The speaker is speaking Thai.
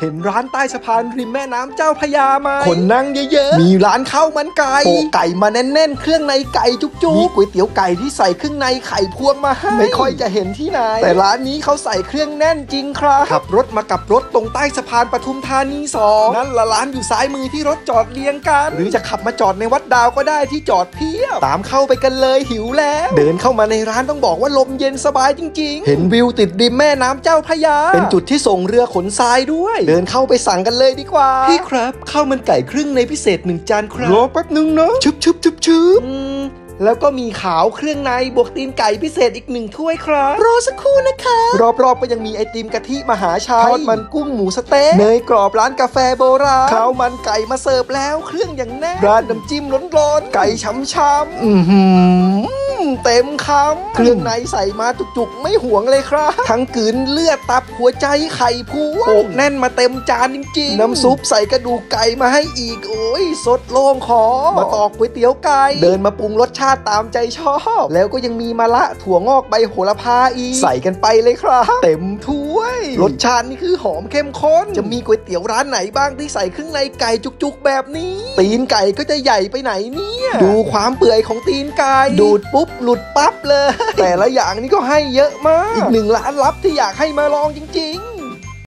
เห็นร้านใต้สะพานริมแม่น้ำเจ้าพระยาไหมคนนั่งเยอะๆ มีร้านข้าวมันไก่โปะไก่มาแน่นๆ เครื่องในไก่จุกๆ มีก๋วยเตี๋ยวไก่ที่ใส่เครื่องในไข่พวงมาให้ ไม่ค่อยจะเห็นที่ไหน แต่ร้านนี้เขาใส่เครื่องแน่นจริงครับขับรถมากับรถตรงใต้สะพานปทุมธานีสองนั่นละร้านอยู่ซ้ายมือที่รถจอดเรียงกัน หรือจะขับมาจอดในวัดดาวก็ได้ที่จอดเพียบ ตามเข้าไปกันเลยหิวแล้ว เดินเข้ามาในร้านต้องบอกว่าลมเย็นสบายจริง ๆ เห็นวิวติดริมแม่น้ำเจ้าพระยา เป็นจุดที่ส่งเรือขนทรายด้วยเดินเข้าไปสั่งกันเลยดีกว่า พี่ครับข้าวมันไก่ครึ่งในพิเศษหนึ่งจานครับรอแป๊บนึงนะชุบชุบชุบชุบแล้วก็มีขาวเครื่องในบวกตีนไก่พิเศษอีกหนึ่งถ้วยครับ รอสักครู่นะคะ รอบๆก็ยังมีไอติมกะทิมหาชัยทอดมันกุ้งหมูสะเต๊ะเนยกรอบร้านกาแฟโบราณข้าวมันไก่มาเสิร์ฟแล้วเครื่องอย่างแน่นร้านน้ำจิ้มร้อนๆไก่ช้ำๆอือหือ เต็มคำเครื่องในใส่มาจุกๆ ไม่ห่วงเลยครับ ทั้งกืนเลือดตับหัวใจไข่พวงโอกแน่นมาเต็มจานจริงๆ น้ำซุปใส่กระดูกไก่มาให้อีก โอ้ยสดโล่งคอมาตอกก๋วยเตี๋ยวไก่เดินมาปรุงรสชาติตามใจชอบ แล้วก็ยังมีมะละถั่วงอกใบโหระพาอีก ใส่กันไปเลยครับ เต็มถ้วย รสชาตินี่คือหอมเข้มข้น จะมีก๋วยเตี๋ยวร้านไหนบ้างที่ใส่เครื่องในไก่จุกๆแบบนี้ ตีนไก่ก็จะใหญ่ไปไหนเนี่ย ดูความเปื่อยของตีนไก่ดูดปุ๊บหลุดปั๊บเลย แต่ละอย่างนี่ก็ให้เยอะมาก อีกหนึ่งร้านลับที่อยากให้มาลองจริง ๆ